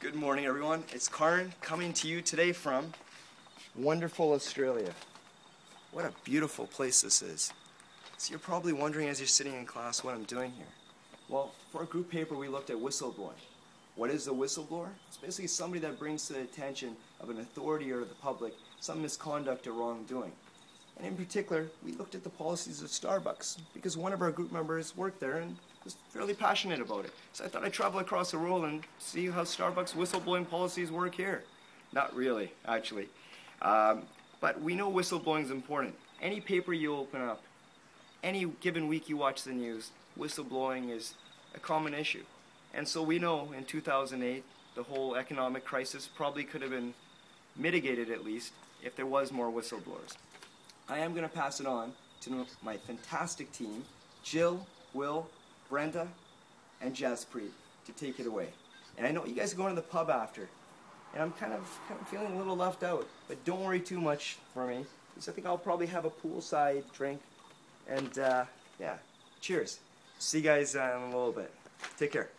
Good morning, everyone. It's Karn coming to you today from wonderful Australia. What a beautiful place this is. So you're probably wondering as you're sitting in class what I'm doing here. Well, for our group paper, we looked at whistleblowing. What is a whistleblower? It's basically somebody that brings to the attention of an authority or the public some misconduct or wrongdoing. And in particular, we looked at the policies of Starbucks because one of our group members worked there and was fairly passionate about it. So I thought I'd travel across the world and see how Starbucks whistleblowing policies work here. Not really, actually. Um, but we know whistleblowing is important. Any paper you open up, any given week you watch the news, whistleblowing is a common issue. And so we know in 2008, the whole economic crisis probably could have been mitigated at least if there was more whistleblowers. I am going to pass it on to my fantastic team, Jill, Will, Brenda, and Jaspreet, to take it away. And I know you guys are going to the pub after, and I'm kind of, kind of feeling a little left out. But don't worry too much for me, because I think I'll probably have a poolside drink. And uh, yeah, cheers. See you guys uh, in a little bit. Take care.